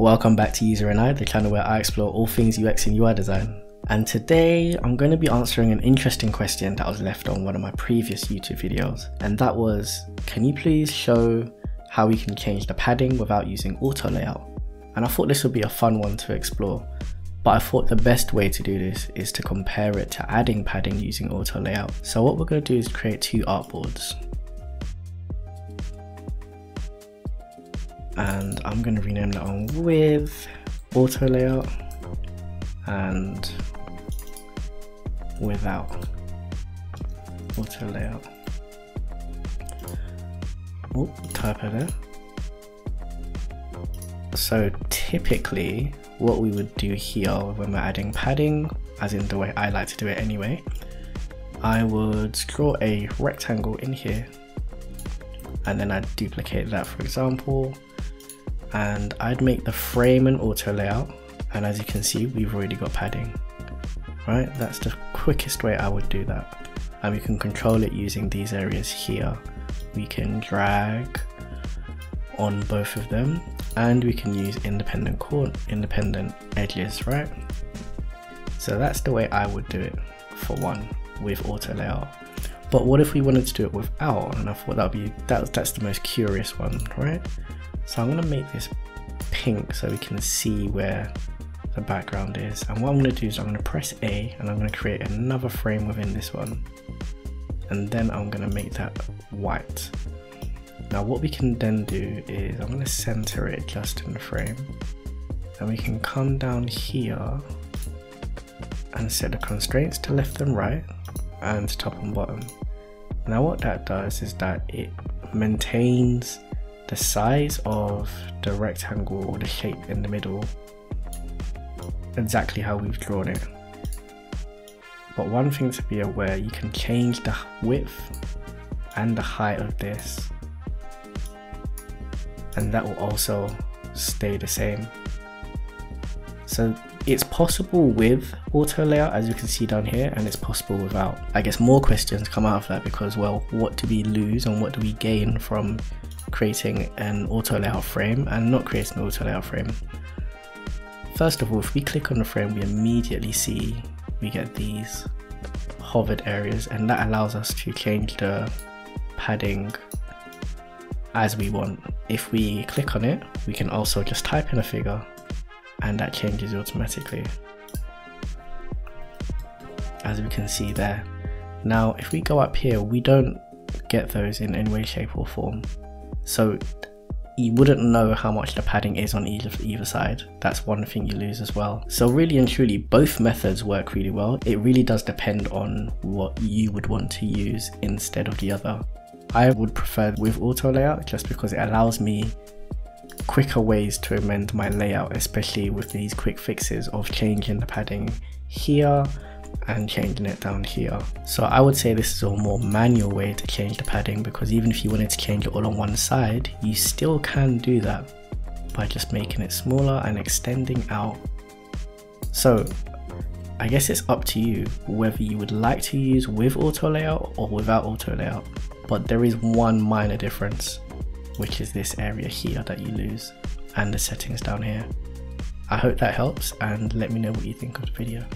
Welcome back to User and I, the channel where I explore all things UX and UI design. And today I'm going to be answering an interesting question that was left on one of my previous YouTube videos. And that was, can you please show how we can change the padding without using auto layout? And I thought this would be a fun one to explore. But I thought the best way to do this is to compare it to adding padding using auto layout. So what we're going to do is create two artboards. And I'm going to rename that one with auto layout and without auto layout. Oh, typo there. So typically what we would do here when we're adding padding, as in the way I like to do it anyway, I would draw a rectangle in here and then I'd duplicate that for example and I'd make the frame an auto layout. And as you can see we've already got padding right? That's the quickest way I would do that. And we can control it using these areas here. We can drag on both of them and we can use independent core independent edges right? So that's the way I would do it for one with auto layout. But what if we wanted to do it without? And I thought that would be that, that's the most curious one right so I'm going to make this pink so we can see where the background is. And what I'm going to do is I'm going to press A and I'm going to create another frame within this one. And then I'm going to make that white. Now what we can then do is I'm going to center it just in the frame. And we can come down here and set the constraints to left and right and top and bottom. Now what that does is that it maintains the size of the rectangle or the shape in the middle exactly how we've drawn it. But one thing to be aware, you can change the width and the height of this and that will also stay the same. So it's possible with auto layout as you can see down here and it's possible without. I guess more questions come out of that because well what do we lose and what do we gain from creating an auto layout frame and not creating an auto layout frame. First of all, if we click on the frame, we immediately see we get these hovered areas and that allows us to change the padding as we want. If we click on it, we can also just type in a figure and that changes automatically. As we can see there. Now, if we go up here, we don't get those in any way, shape or form. So you wouldn't know how much the padding is on either, either side. That's one thing you lose as well. So really and truly, both methods work really well. It really does depend on what you would want to use instead of the other. I would prefer with auto layout just because it allows me quicker ways to amend my layout, especially with these quick fixes of changing the padding here and changing it down here. So I would say this is a more manual way to change the padding because even if you wanted to change it all on one side, you still can do that by just making it smaller and extending out. So I guess it's up to you whether you would like to use with auto layout or without auto layout. But there is one minor difference, which is this area here that you lose and the settings down here. I hope that helps and let me know what you think of the video.